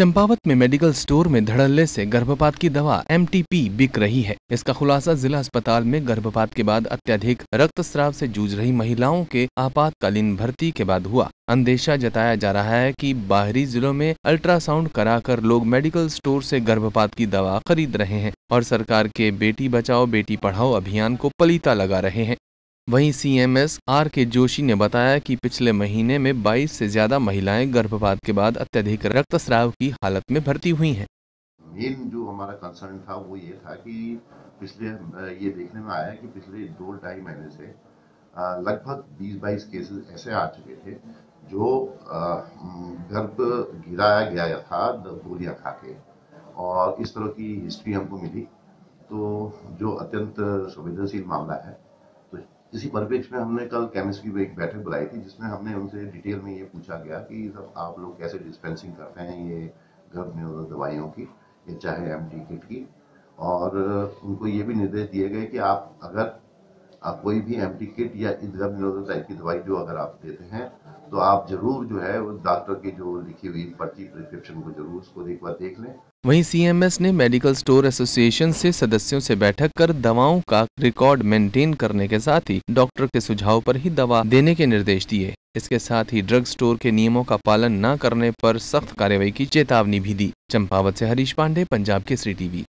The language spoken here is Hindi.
चंपावत में मेडिकल स्टोर में धड़ल्ले से गर्भपात की दवा एम बिक रही है। इसका खुलासा जिला अस्पताल में गर्भपात के बाद अत्यधिक रक्तस्राव से जूझ रही महिलाओं के आपातकालीन भर्ती के बाद हुआ। अंदेशा जताया जा रहा है कि बाहरी जिलों में अल्ट्रासाउंड कराकर लोग मेडिकल स्टोर से गर्भपात की दवा खरीद रहे हैं और सरकार के बेटी बचाओ, बेटी पढ़ाओ अभियान को पलीता लगा रहे हैं। वहीं सीएमएस आर के जोशी ने बताया कि पिछले महीने में 22 से ज़्यादा महिलाएँ गर्भपात के बाद अत्यधिक रक्तस्राव की हालत में भर्ती हुई हैं। मेन जो हमारा कंसर्न था वो ये था कि पिछले, ये देखने में आया कि पिछले दो ढाई महीने से लगभग 20-22 केसेस ऐसे आ चुके थे जो गर्भ गिराया गया था गोलियाँ खा के। और इस तरह की हिस्ट्री हमको मिली। तो जो अत्यंत संवेदनशील मामला है इसी परिप्रेक्ष्य में हमने कल केमिस्ट्री में एक बैठक बुलाई थी, जिसमें हमने उनसे डिटेल में ये पूछा गया कि सब आप लोग कैसे डिस्पेंसिंग करते हैं ये घर में दवाइयों की, या चाहे एमडी किट की। और उनको ये भी निर्देश दिए गए कि आप अगर आप कोई भी एम किट या निरोधक टाइप की दवाई जो अगर आप देते हैं तो आप ज़रूर जो है डॉक्टर की जो लिखी हुई पर्ची प्रिस्क्रिप्शन को ज़रूर उसको एक बार देख लें। वहीं सीएमएस ने मेडिकल स्टोर एसोसिएशन से सदस्यों से बैठक कर दवाओं का रिकॉर्ड मेंटेन करने के साथ ही डॉक्टर के सुझाव पर ही दवा देने के निर्देश दिए। इसके साथ ही ड्रग स्टोर के नियमों का पालन न करने पर सख्त कार्रवाई की चेतावनी भी दी। चंपावत से हरीश पांडे, पंजाब केसरी टीवी।